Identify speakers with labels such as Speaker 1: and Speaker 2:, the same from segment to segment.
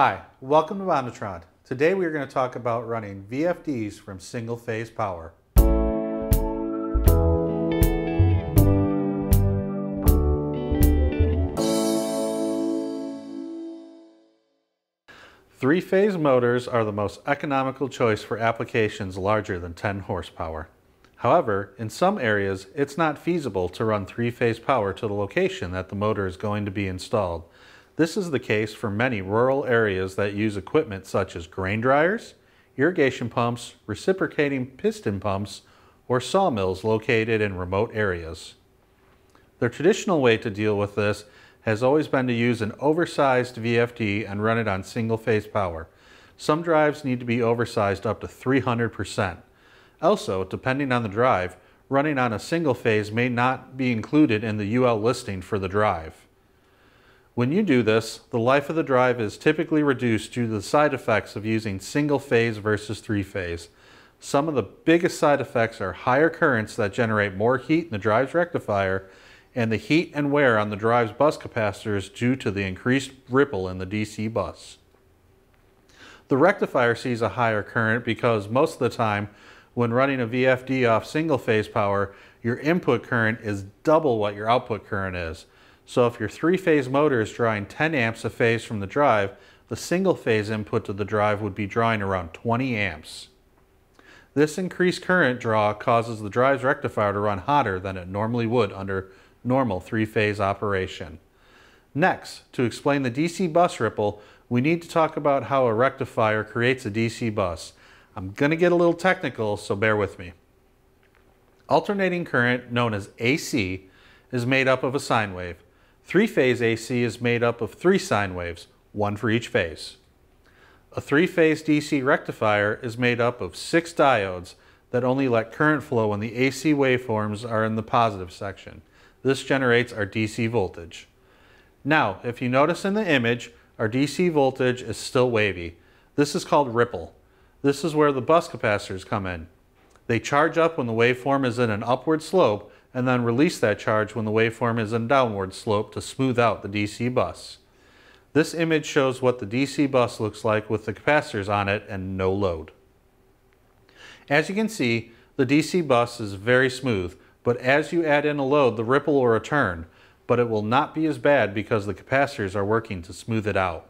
Speaker 1: Hi, welcome to Bonitron. Today we are going to talk about running VFDs from single phase power. Three-phase motors are the most economical choice for applications larger than 10 horsepower. However, in some areas, it's not feasible to run three-phase power to the location that the motor is going to be installed. This is the case for many rural areas that use equipment such as grain dryers, irrigation pumps, reciprocating piston pumps, or sawmills located in remote areas. The traditional way to deal with this has always been to use an oversized VFD and run it on single-phase power. Some drives need to be oversized up to 300%. Also, depending on the drive, running on a single phase may not be included in the UL listing for the drive. When you do this, the life of the drive is typically reduced due to the side effects of using single phase versus three phase. Some of the biggest side effects are higher currents that generate more heat in the drive's rectifier and the heat and wear on the drive's bus capacitors due to the increased ripple in the DC bus. The rectifier sees a higher current because most of the time when running a VFD off single phase power, your input current is double what your output current is. So if your three-phase motor is drawing 10 amps a phase from the drive, the single-phase input to the drive would be drawing around 20 amps. This increased current draw causes the drive's rectifier to run hotter than it normally would under normal three-phase operation. Next, to explain the DC bus ripple, we need to talk about how a rectifier creates a DC bus. I'm going to get a little technical, so bear with me. Alternating current, known as AC, is made up of a sine wave. Three-phase AC is made up of three sine waves, one for each phase. A three-phase DC rectifier is made up of six diodes that only let current flow when the AC waveforms are in the positive section. This generates our DC voltage. Now, if you notice in the image, our DC voltage is still wavy. This is called ripple. This is where the bus capacitors come in. They charge up when the waveform is in an upward slope and then release that charge when the waveform is in downward slope to smooth out the DC bus. This image shows what the DC bus looks like with the capacitors on it and no load. As you can see, the DC bus is very smooth, but as you add in a load, the ripple will return, but it will not be as bad because the capacitors are working to smooth it out.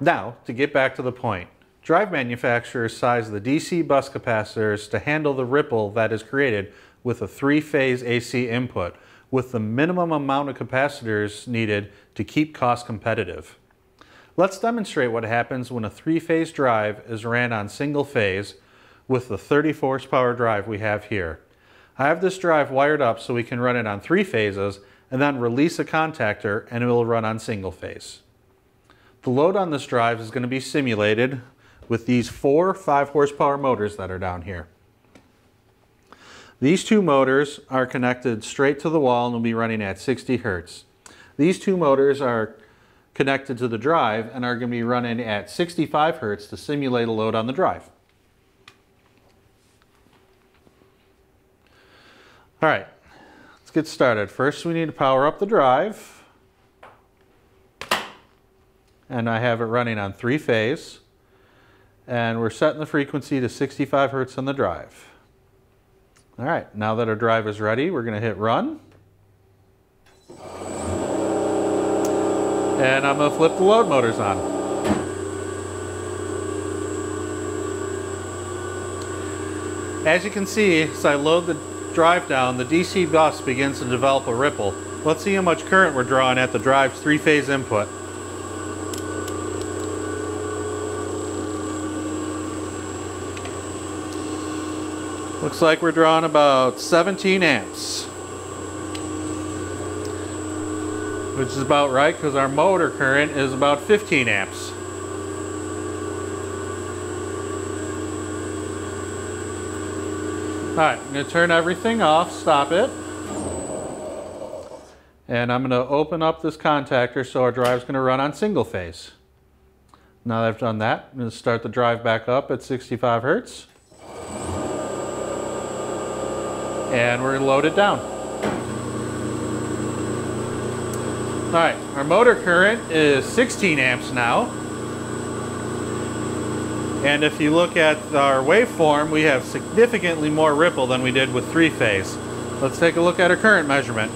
Speaker 1: Now, to get back to the point, Drive manufacturers size the DC bus capacitors to handle the ripple that is created with a three-phase AC input with the minimum amount of capacitors needed to keep cost competitive. Let's demonstrate what happens when a three-phase drive is ran on single phase with the 30 horsepower drive we have here. I have this drive wired up so we can run it on three phases and then release a contactor and it will run on single phase. The load on this drive is going to be simulated with these four 5 horsepower motors that are down here. These two motors are connected straight to the wall and will be running at 60 hertz. These two motors are connected to the drive and are going to be running at 65 hertz to simulate a load on the drive. All right, let's get started. First we need to power up the drive. And I have it running on three phase and we're setting the frequency to 65 hertz on the drive. All right, now that our drive is ready, we're going to hit run. And I'm going to flip the load motors on. As you can see, as I load the drive down, the DC bus begins to develop a ripple. Let's see how much current we're drawing at the drive's three-phase input. Looks like we're drawing about 17 amps. Which is about right because our motor current is about 15 amps. Alright, I'm going to turn everything off, stop it. And I'm going to open up this contactor so our drive is going to run on single phase. Now that I've done that, I'm going to start the drive back up at 65 hertz. And we're to load it down. All right, our motor current is 16 amps now. And if you look at our waveform, we have significantly more ripple than we did with three phase. Let's take a look at our current measurement.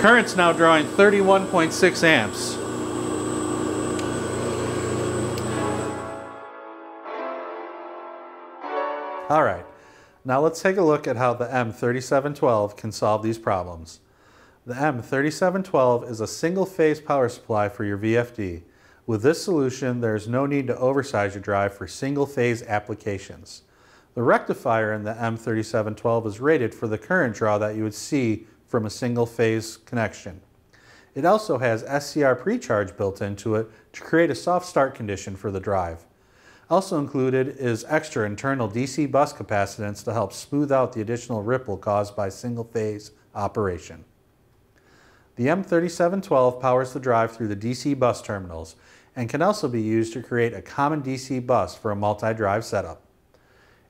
Speaker 1: Current's now drawing 31.6 amps. All right, now let's take a look at how the M3712 can solve these problems. The M3712 is a single phase power supply for your VFD. With this solution, there is no need to oversize your drive for single phase applications. The rectifier in the M3712 is rated for the current draw that you would see from a single phase connection. It also has SCR precharge built into it to create a soft start condition for the drive. Also included is extra internal DC bus capacitance to help smooth out the additional ripple caused by single phase operation. The M3712 powers the drive through the DC bus terminals and can also be used to create a common DC bus for a multi-drive setup.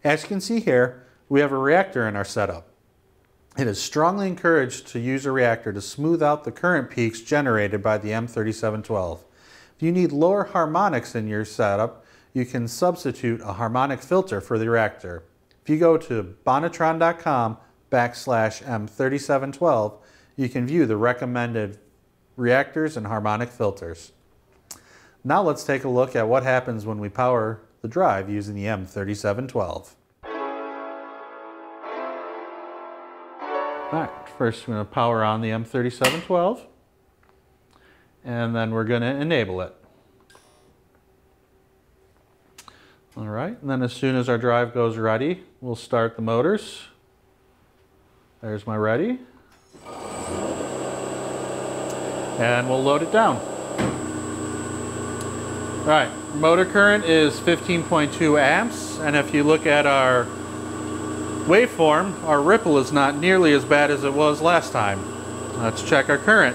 Speaker 1: As you can see here, we have a reactor in our setup. It is strongly encouraged to use a reactor to smooth out the current peaks generated by the M3712. If you need lower harmonics in your setup, you can substitute a harmonic filter for the reactor. If you go to bonitron.com backslash M3712, you can view the recommended reactors and harmonic filters. Now let's take a look at what happens when we power the drive using the M3712. All right, first we're going to power on the M3712 and then we're going to enable it. All right, and then as soon as our drive goes ready, we'll start the motors. There's my ready. And we'll load it down. All right, motor current is 15.2 amps, and if you look at our waveform, our ripple is not nearly as bad as it was last time. Let's check our current.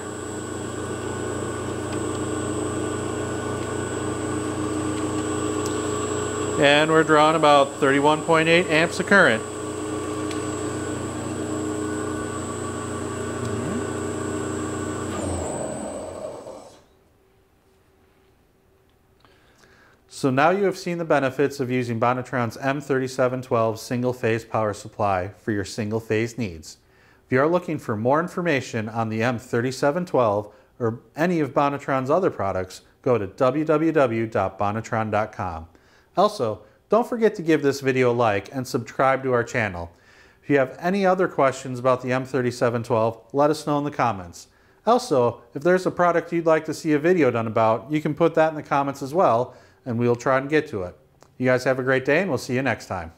Speaker 1: And we're drawing about 31.8 amps of current. So now you have seen the benefits of using Bonitron's M3712 single-phase power supply for your single-phase needs. If you are looking for more information on the M3712 or any of Bonitron's other products, go to www.bonitron.com. Also, don't forget to give this video a like and subscribe to our channel. If you have any other questions about the M3712, let us know in the comments. Also, if there's a product you'd like to see a video done about, you can put that in the comments as well, and we'll try and get to it. You guys have a great day, and we'll see you next time.